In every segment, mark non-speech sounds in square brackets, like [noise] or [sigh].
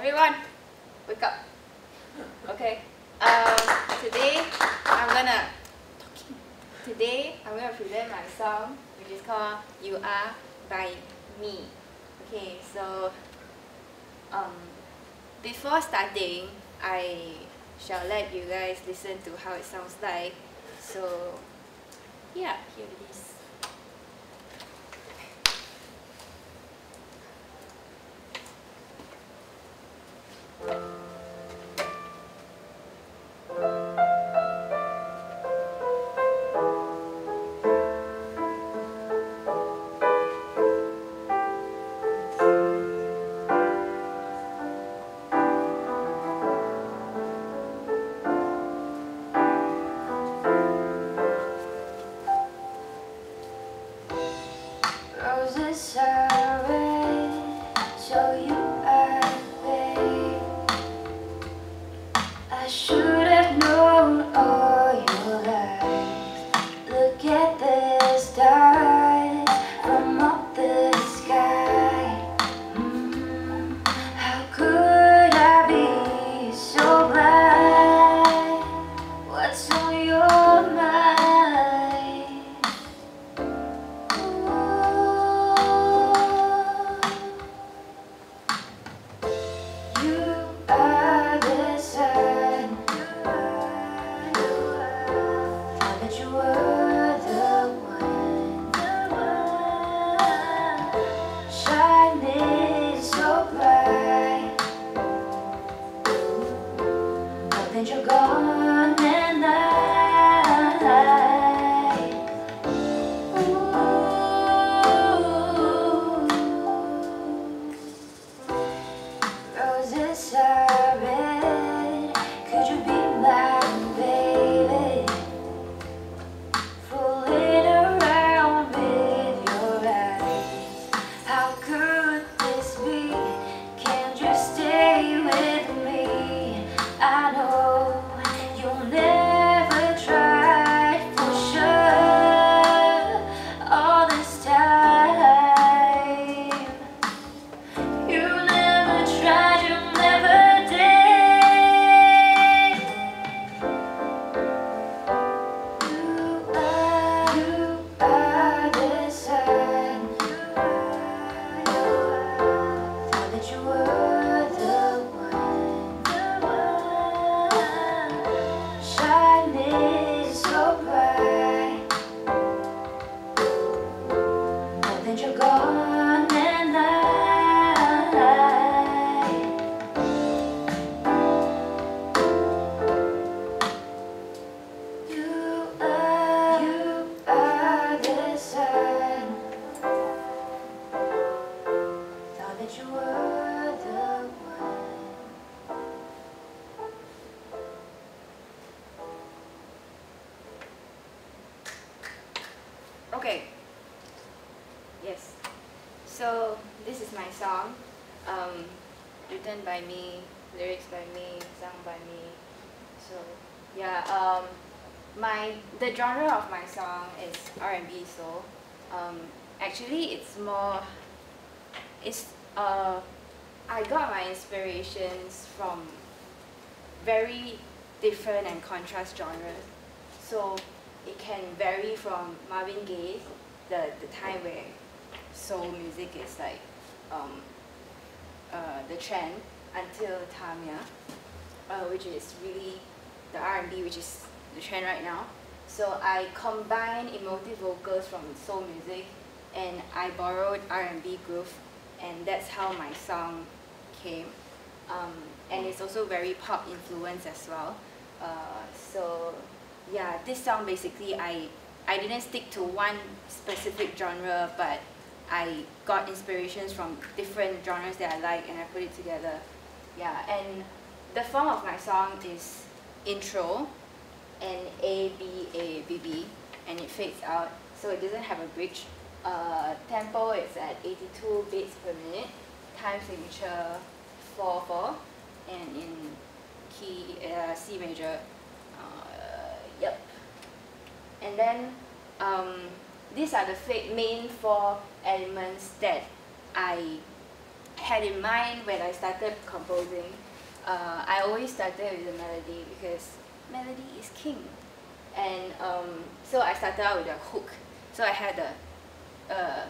Everyone, wake up. Okay. Um, today I'm gonna today I'm gonna present my song, which is called "You Are" by me. Okay, so um, before starting, I shall let you guys listen to how it sounds like. So yeah, here it is. Roses are So this is my song, um, written by me, lyrics by me, sung by me. So yeah, um, my the genre of my song is R and B. So um, actually, it's more. It's uh, I got my inspirations from very different and contrast genres. So it can vary from Marvin Gaye, the, the time where soul music is like um, uh, the trend, until Tamia, uh, which is really the R&B, which is the trend right now. So I combine emotive vocals from soul music, and I borrowed R&B groove, and that's how my song came. Um, and it's also very pop influence as well. Uh, so yeah, this song basically I I didn't stick to one specific genre, but I got inspirations from different genres that I like, and I put it together. Yeah, and the form of my song is intro, and A B A B B, and it fades out, so it doesn't have a bridge. Uh, tempo is at 82 beats per minute. Time signature 4 4, and in key uh, C major. Uh, yep. And then these are the main four elements that I had in mind when I started composing, uh, I always started with the melody because melody is king. And um, so I started out with a hook. So I had a uh,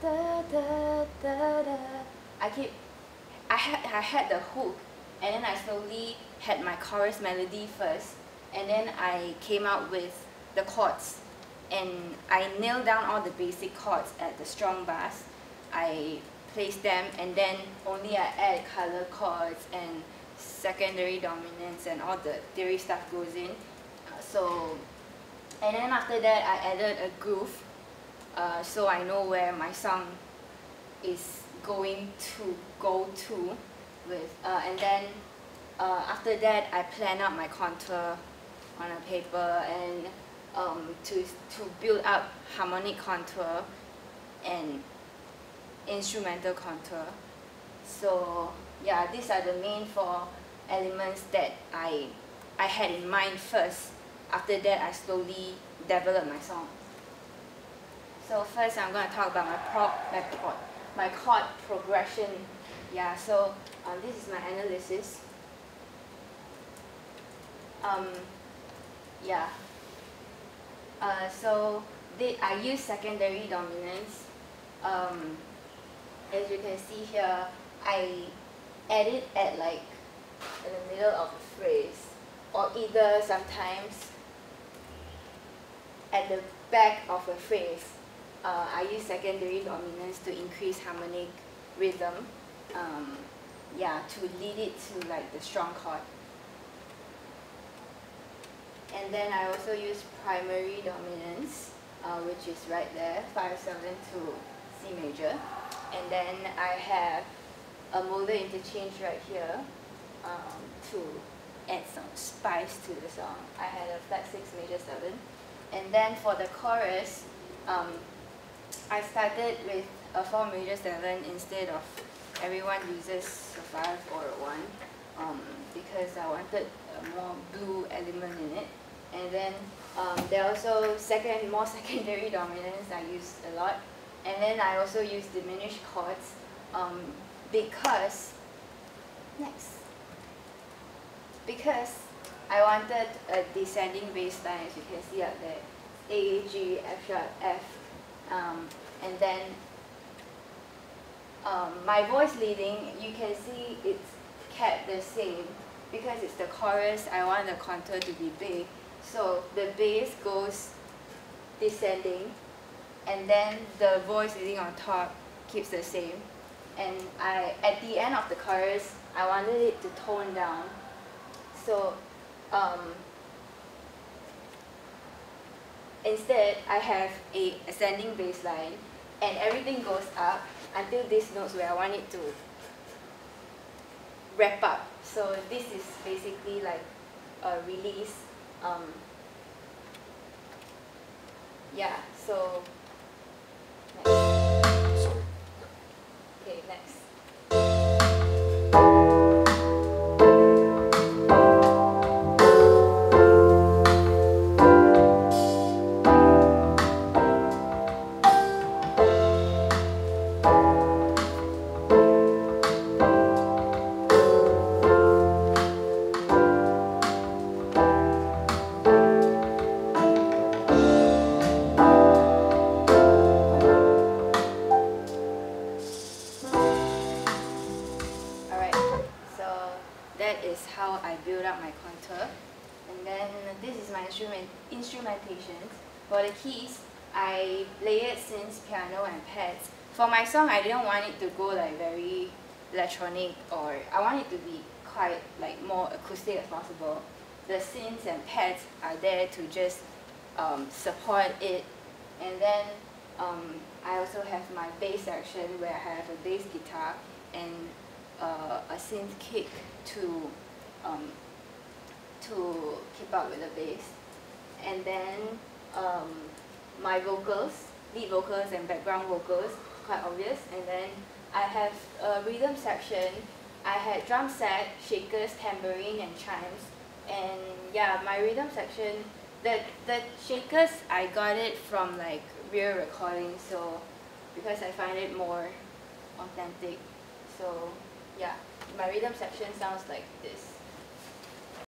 da da da da. I keep I had I had the hook and then I slowly had my chorus melody first and then I came out with the chords and I nailed down all the basic chords at the strong bass. I placed them and then only I add color chords and secondary dominants and all the theory stuff goes in. Uh, so, and then after that I added a groove uh, so I know where my song is going to go to with, uh, and then uh, after that I plan out my contour on a paper and um, to, to build up harmonic contour and instrumental contour. So yeah, these are the main four elements that I, I had in mind first. After that, I slowly developed my song. So first, I'm going to talk about my prop, my chord, my chord progression. Yeah, so um, this is my analysis. Um, yeah. Uh, so they, I use secondary dominants. Um, as you can see here, I add it at like in the middle of a phrase or either sometimes at the back of a phrase. Uh, I use secondary dominants to increase harmonic rhythm. Um, yeah, to lead it to like the strong chord. And then I also use primary dominants, uh, which is right there, 5, 7 to C major. And then I have a modal interchange right here um, to add some spice to the song. I had a flat 6 major 7. And then for the chorus, um, I started with a 4 major 7 instead of everyone uses a 5 or a 1 um, because I wanted a more blue element in it. And then um, there are also second, [laughs] more secondary dominants I use a lot. And then I also use diminished chords um, because, next, because I wanted a descending bass line as you can see up there, A, G, F sharp, F, um, and then um, my voice leading, you can see it's kept the same because it's the chorus, I want the contour to be big. So the bass goes descending and then the voice leading on top keeps the same. And I, at the end of the chorus, I wanted it to tone down. So um, instead, I have a ascending bass line and everything goes up until this notes where I want it to wrap up. So this is basically like a release. Um, yeah, so next. Okay, next. Instrument instrumentation. For the keys, I layered synths, piano and pads. For my song, I didn't want it to go like very electronic or I want it to be quite like more acoustic as possible. The synths and pads are there to just um, support it. And then um, I also have my bass section where I have a bass guitar and uh, a synth kick to um, to keep up with the bass. And then um, my vocals, lead vocals and background vocals, quite obvious. And then I have a rhythm section. I had drum set, shakers, tambourine, and chimes. And yeah, my rhythm section, the the shakers I got it from like real recording, so because I find it more authentic. So yeah, my rhythm section sounds like this.